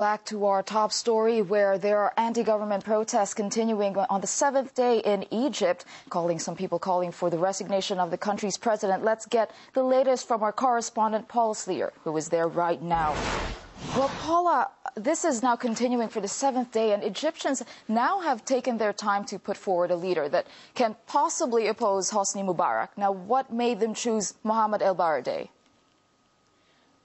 Back to our top story where there are anti-government protests continuing on the seventh day in Egypt, calling some people calling for the resignation of the country's president. Let's get the latest from our correspondent Paula Slier, who is there right now. Well, Paula, this is now continuing for the seventh day, and Egyptians now have taken their time to put forward a leader that can possibly oppose Hosni Mubarak. Now, what made them choose Mohammed El Baradei?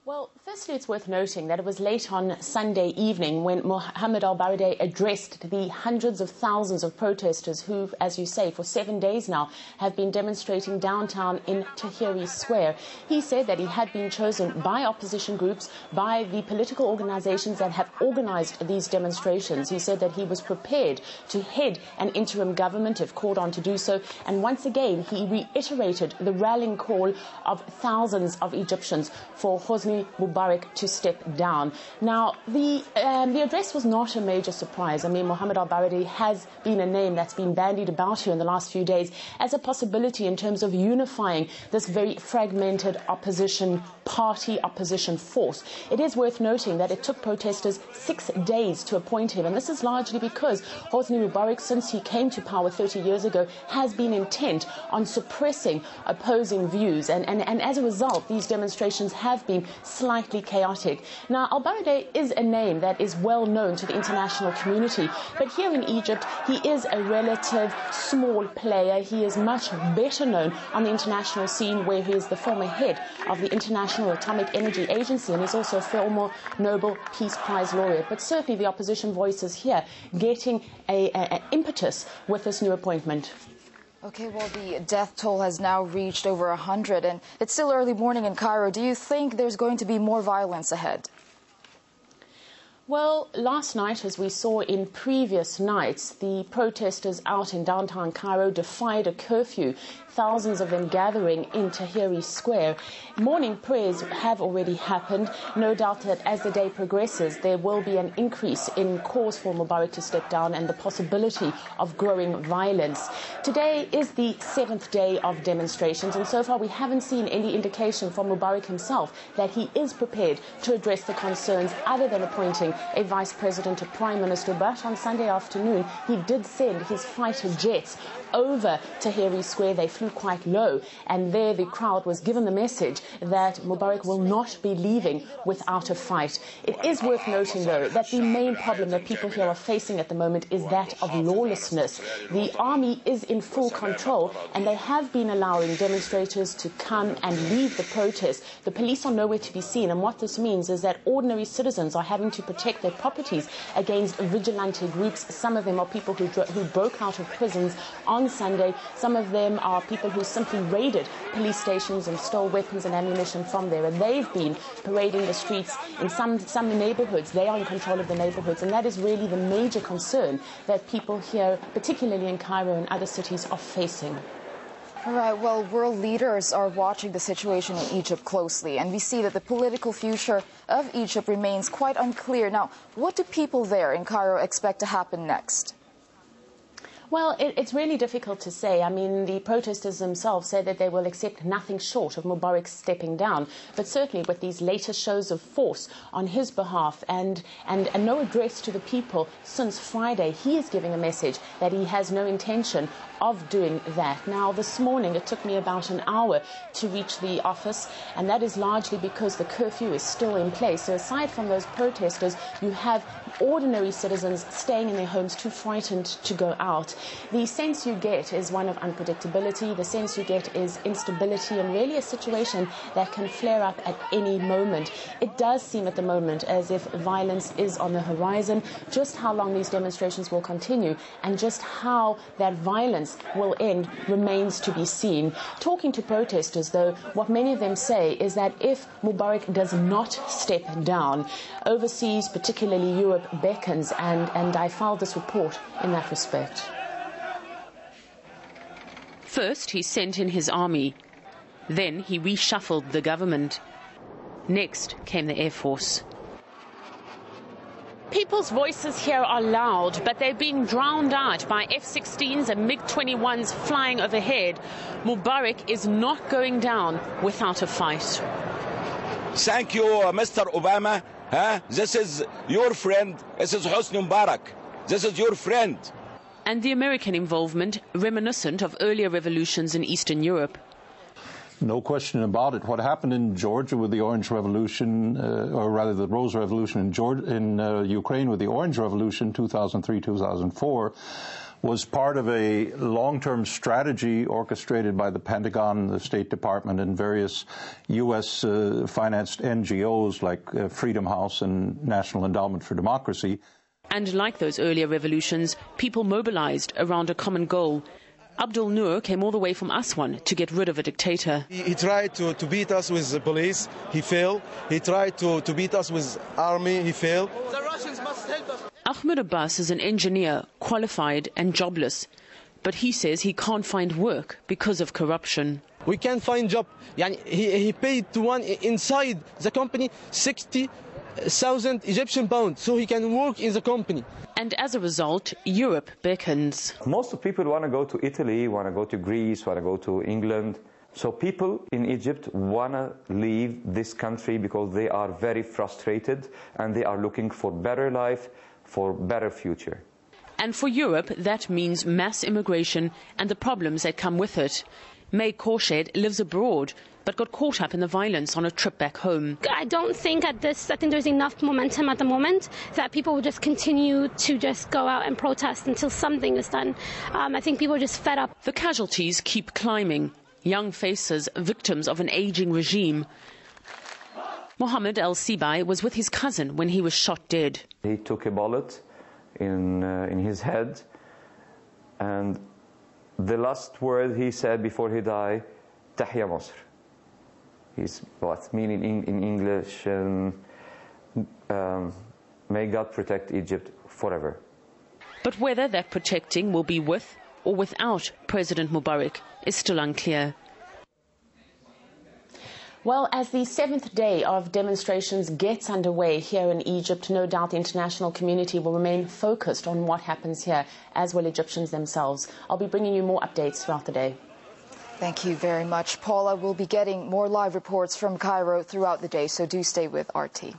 Well, firstly, it's worth noting that it was late on Sunday evening when Mohammed al Baradei addressed the hundreds of thousands of protesters who, as you say, for seven days now have been demonstrating downtown in Tahrir Square. He said that he had been chosen by opposition groups, by the political organizations that have organized these demonstrations. He said that he was prepared to head an interim government if called on to do so. And once again, he reiterated the rallying call of thousands of Egyptians for Hosni Mubarak to step down. Now, the, um, the address was not a major surprise. I mean, Mohammed al Baradei has been a name that's been bandied about here in the last few days as a possibility in terms of unifying this very fragmented opposition party, opposition force. It is worth noting that it took protesters six days to appoint him, and this is largely because Hosni Mubarak, since he came to power 30 years ago, has been intent on suppressing opposing views, and, and, and as a result, these demonstrations have been slightly chaotic. Now, Al Baradei is a name that is well known to the international community, but here in Egypt, he is a relative small player. He is much better known on the international scene, where he is the former head of the International Atomic Energy Agency and is also a former Nobel Peace Prize laureate. But certainly the opposition voices here getting an impetus with this new appointment. Okay, well, the death toll has now reached over 100, and it's still early morning in Cairo. Do you think there's going to be more violence ahead? Well, last night, as we saw in previous nights, the protesters out in downtown Cairo defied a curfew thousands of them gathering in Tahrir Square. Morning prayers have already happened. No doubt that as the day progresses, there will be an increase in calls for Mubarak to step down and the possibility of growing violence. Today is the seventh day of demonstrations, and so far we haven't seen any indication from Mubarak himself that he is prepared to address the concerns other than appointing a vice president or prime minister. But on Sunday afternoon, he did send his fighter jets over Tahrir Square. They flew quite low, and there the crowd was given the message that Mubarak will not be leaving without a fight. It is worth noting, though, that the main problem that people here are facing at the moment is that of lawlessness. The army is in full control, and they have been allowing demonstrators to come and leave the protest. The police are nowhere to be seen, and what this means is that ordinary citizens are having to protect their properties against vigilante groups. Some of them are people who, who broke out of prisons on Sunday. Some of them are people who simply raided police stations and stole weapons and ammunition from there. And they've been parading the streets in some, some neighborhoods. They are in control of the neighborhoods. And that is really the major concern that people here, particularly in Cairo and other cities, are facing. All right, well, world leaders are watching the situation in Egypt closely, and we see that the political future of Egypt remains quite unclear. Now, what do people there in Cairo expect to happen next? Well, it, it's really difficult to say. I mean, the protesters themselves say that they will accept nothing short of Mubarak stepping down. But certainly with these latest shows of force on his behalf and, and, and no address to the people since Friday, he is giving a message that he has no intention of doing that. Now, this morning it took me about an hour to reach the office, and that is largely because the curfew is still in place. So, aside from those protesters, you have ordinary citizens staying in their homes too frightened to go out. The sense you get is one of unpredictability, the sense you get is instability, and really a situation that can flare up at any moment. It does seem at the moment as if violence is on the horizon. Just how long these demonstrations will continue and just how that violence will end remains to be seen. Talking to protesters, though, what many of them say is that if Mubarak does not step down, overseas, particularly Europe, beckons, and, and I filed this report in that respect. First, he sent in his army. Then he reshuffled the government. Next came the Air Force. People's voices here are loud, but they're being drowned out by F 16s and MiG 21s flying overhead. Mubarak is not going down without a fight. Thank you, uh, Mr. Obama. Huh? This is your friend. This is Hosni Mubarak. This is your friend. And the American involvement reminiscent of earlier revolutions in Eastern Europe. No question about it. What happened in Georgia with the Orange Revolution, uh, or rather the Rose Revolution in, Georgia, in uh, Ukraine with the Orange Revolution, 2003 2004, was part of a long-term strategy orchestrated by the Pentagon, the State Department, and various U.S. Uh, financed NGOs like uh, Freedom House and National Endowment for Democracy. And like those earlier revolutions, people mobilized around a common goal Abdul Nur came all the way from Aswan to get rid of a dictator. He, he tried to, to beat us with the police, he failed. He tried to, to beat us with army, he failed. The Russians must help us. Ahmed Abbas is an engineer, qualified and jobless. But he says he can't find work because of corruption. We can't find job. He, he paid to one inside the company 60 thousand Egyptian pounds so he can work in the company. And as a result, Europe beckons. Most of people want to go to Italy, want to go to Greece, want to go to England. So people in Egypt want to leave this country because they are very frustrated and they are looking for better life, for better future. And for Europe, that means mass immigration and the problems that come with it. May Korshed lives abroad but got caught up in the violence on a trip back home. I don't think at this, I think there's enough momentum at the moment that people will just continue to just go out and protest until something is done. Um, I think people are just fed up. The casualties keep climbing. Young faces, victims of an aging regime. Mohammed El Sibai was with his cousin when he was shot dead. He took a bullet in, uh, in his head, and the last word he said before he died, Tahya Masr is what meaning in, in English, um, um, may God protect Egypt forever. But whether that protecting will be with or without President Mubarak is still unclear. Well, as the seventh day of demonstrations gets underway here in Egypt, no doubt the international community will remain focused on what happens here, as will Egyptians themselves. I'll be bringing you more updates throughout the day. Thank you very much, Paula. We'll be getting more live reports from Cairo throughout the day, so do stay with RT.